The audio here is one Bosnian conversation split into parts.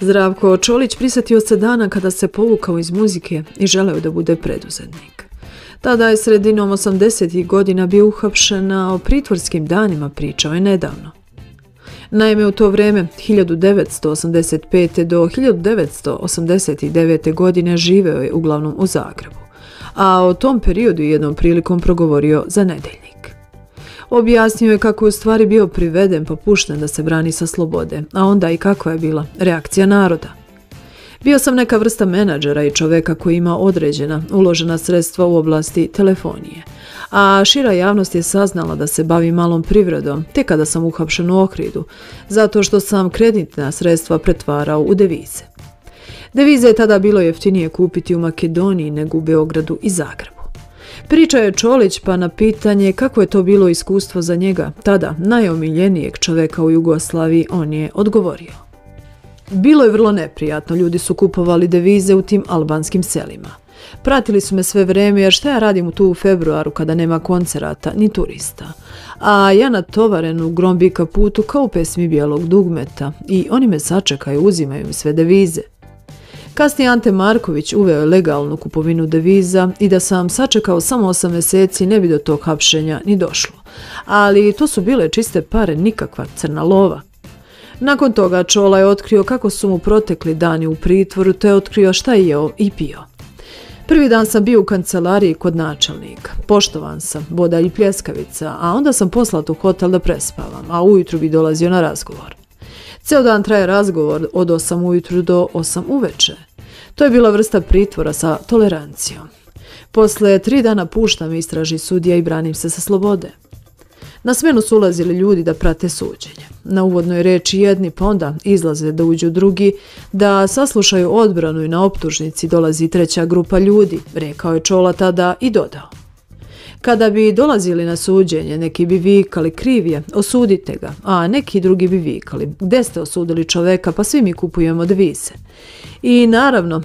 Zdravko Čolić prisjetio se dana kada se povukao iz muzike i želeo da bude preduzetnik. Tada je sredinom 80-ih godina bio uhapšen, a o pritvorskim danima pričao je nedavno. Naime, u to vreme, 1985. do 1989. godine živeo je uglavnom u Zagrebu, a o tom periodu jednom prilikom progovorio za nedeljnik. Objasnio je kako je u stvari bio priveden pa pušten da se brani sa slobode, a onda i kakva je bila reakcija naroda. Bio sam neka vrsta menadžera i čoveka koji ima određena, uložena sredstva u oblasti telefonije, a šira javnost je saznala da se bavi malom privredom te kada sam uhapšen u Ohridu, zato što sam kreditna sredstva pretvarao u devize. Devize je tada bilo jeftinije kupiti u Makedoniji nego u Beogradu i Zagrebu. Priča je Čolić pa na pitanje kako je to bilo iskustvo za njega, tada najomiljenijeg čoveka u Jugoslaviji, on je odgovorio. Bilo je vrlo neprijatno, ljudi su kupovali devize u tim albanskim selima. Pratili su me sve vreme jer šta ja radim tu u februaru kada nema koncerata ni turista. A ja na tovarenu Grombika putu kao u pesmi Bijelog dugmeta i oni me sačekaju, uzimaju mi sve devize. Kasnije Ante Marković uveo je legalnu kupovinu deviza i da sam sačekao samo 8 meseci ne bi do tog hapšenja ni došlo. Ali to su bile čiste pare, nikakva crna lova. Nakon toga Čola je otkrio kako su mu protekli dani u pritvoru, te je otkrio šta je jeo i pio. Prvi dan sam bio u kancelariji kod načelnika. Poštovan sam, boda i pljeskavica, a onda sam poslat u hotel da prespavam, a ujutru bi dolazio na razgovor. Ceo dan traje razgovor od 8 ujutru do 8 uveče. To je bila vrsta pritvora sa tolerancijom. Posle tri dana puštam istraži sudija i branim se sa slobode. Na smenu su ulazili ljudi da prate suđenje. Na uvodnoj reči jedni pa onda izlaze da uđu drugi, da saslušaju odbranu i na optužnici dolazi treća grupa ljudi, rekao je Čola tada i dodao. Kada bi dolazili na suđenje, neki bi vikali krivije, osudite ga, a neki drugi bi vikali, gde ste osudili čoveka, pa svi mi kupujemo devise. I naravno,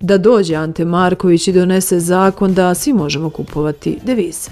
da dođe Ante Marković i donese zakon da svi možemo kupovati devise.